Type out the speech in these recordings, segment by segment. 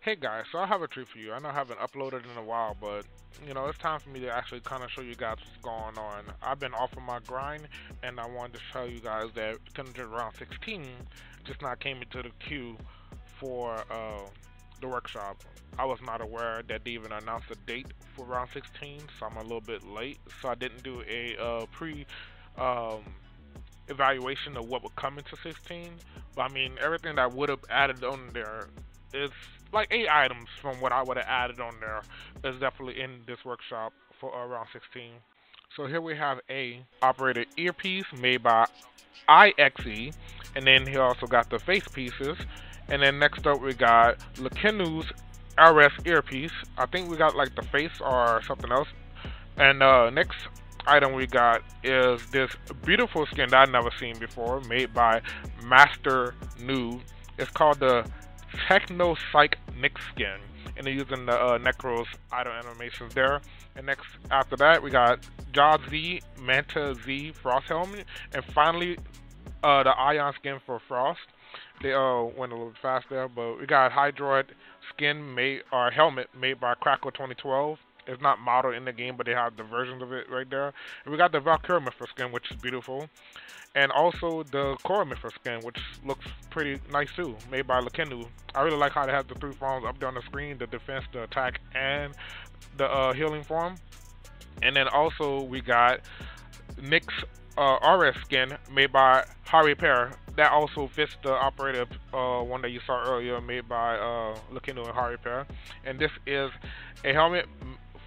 Hey guys, so I have a treat for you. I know I haven't uploaded in a while, but you know, it's time for me to actually kind of show you guys what's going on. I've been off of my grind, and I wanted to tell you guys that TennoGen Round 16 just not came into the queue for uh, the workshop. I was not aware that they even announced a date for round 16, so I'm a little bit late. So I didn't do a uh, pre um, evaluation of what would come into 16. But I mean, everything that would have added on there is like eight items from what I would have added on there. is definitely in this workshop for around 16. So here we have a operator earpiece made by IXE, and then he also got the face pieces. And then next up we got Lakinu's RS earpiece. I think we got like the face or something else. And uh, next item we got is this beautiful skin that I've never seen before, made by Master Nude. It's called the Techno Psych Nick skin, and they're using the uh, Nekros idle animations there. And next, after that, we got Jaw Z, Manta Z Frost Helmet, and finally, uh, the Ion skin for Frost. They uh, went a little fast there, but we got Hydroid skin made or helmet made by Crackle 2012. It's not modeled in the game, but they have the versions of it right there. And we got the Valkyrie Mythra skin, which is beautiful. And also the Korra Mythra skin, which looks pretty nice too, made by Lakenu. I really like how they have the three forms up there on the screen, the defense, the attack, and the uh, healing form. And then also we got Nyx uh, RS skin made by Hari Pear. That also fits the operative uh, one that you saw earlier, made by uh, and Hari Pear. And this is a helmet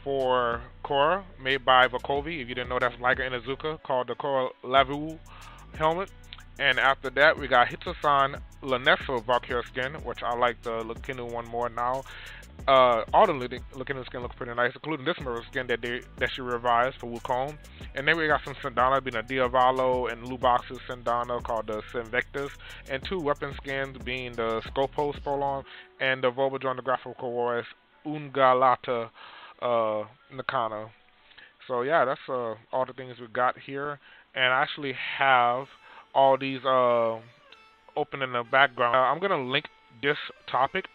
for Korra, made by Volkovi. If you didn't know, that's Liger Inuzuka, called the Korra Lavu helmet. And after that, we got Hitsusan Lanesso Valkyrie skin, which I like the Lakinu one more now. Uh, all the Lakinu skin looks pretty nice, including this mirror skin that they that she revised for Wukong. And then we got some Syandana, being a Diavolo and Lubox's Syandana called the Sinvectus, and two weapon skins being the Scopos Prolong and the Volbadron the Graphical Warriors Ungalata uh, Nakano. So yeah, that's uh, all the things we got here, and I actually have all these uh, open in the background. Uh, I'm gonna link this topic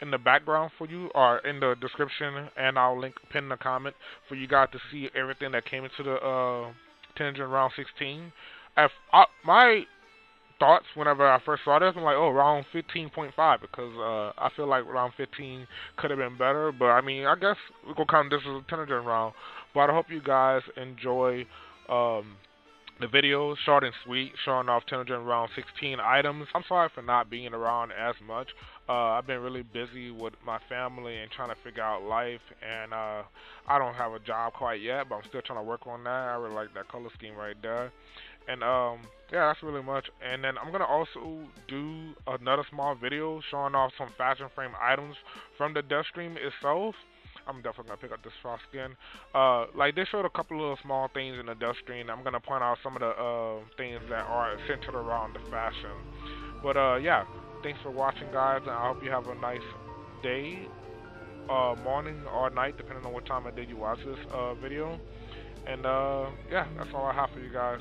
in the background for you, or in the description, and I'll link pin the comment for you guys to see everything that came into the uh, TennoGen round 16. If I, my thoughts whenever I first saw this. I'm like, oh, round 15.5 because uh, I feel like round 15 could have been better. But I mean, I guess gonna count this as a TennoGen round. But I hope you guys enjoy um, the video, short and sweet, showing off TennoGen round 16 items. I'm sorry for not being around as much. Uh, I've been really busy with my family and trying to figure out life, and uh, I don't have a job quite yet, but I'm still trying to work on that. I really like that color scheme right there. And um, yeah, that's really much. And then I'm gonna also do another small video showing off some fashion frame items from the Devstream itself. I'm definitely gonna pick up this frost skin. Uh, like they showed a couple of small things in the dust screen. I'm gonna point out some of the uh, things that are centered around the fashion. But uh, yeah, thanks for watching, guys, and I hope you have a nice day, uh, morning, or night, depending on what time of day you watch this uh, video. And uh, yeah, that's all I have for you guys.